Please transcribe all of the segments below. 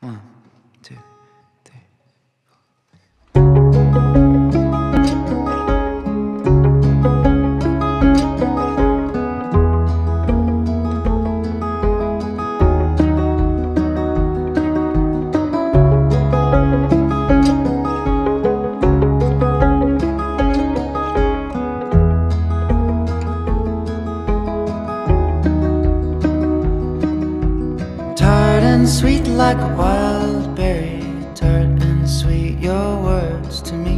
One, and sweet like a wild berry. Tart and sweet, your words to me.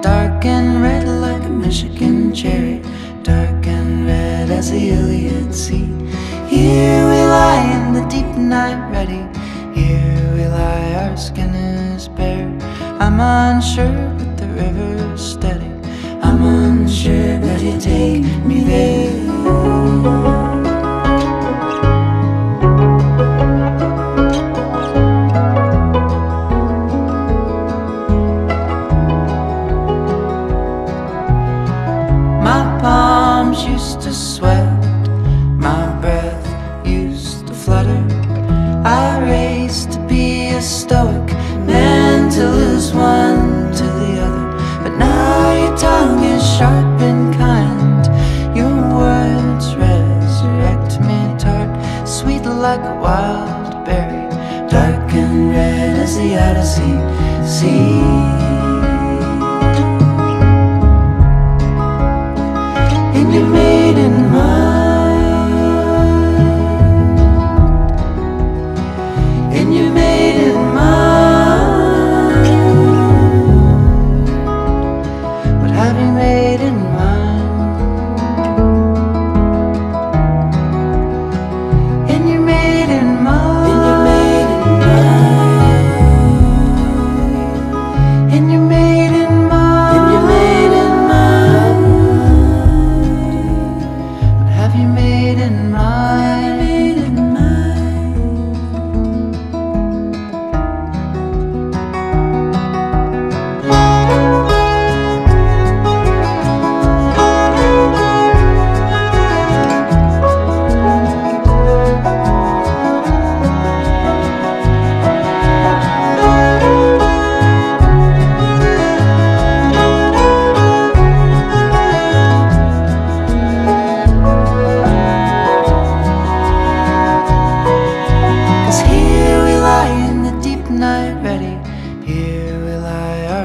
Dark and red like a Michigan cherry. Dark and red as the Iliad Sea. Here we lie in the deep night, ready. Here we lie, our skin is bare. I'm unsure, but the river's steady. I'm unsure, but you take me there. To sweat, my breath used to flutter. I raced to be a stoic, then to lose one to the other. But now your tongue is sharp and kind. Your words resurrect me, tart, sweet like a wild berry, dark and red as the Odyssey. Sea. You made in mind,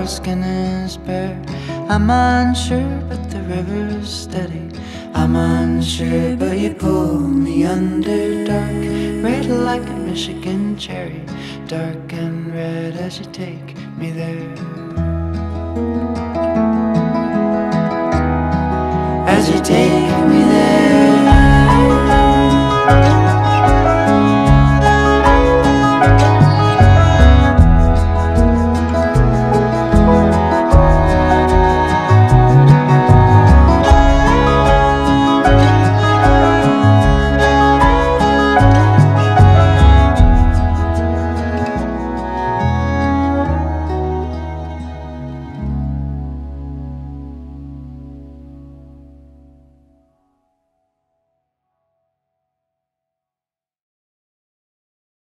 our skin is bare. I'm unsure, but the river's steady. I'm unsure, but you pull me under dark. Red like a Michigan cherry. Dark and red as you take me there. As you take me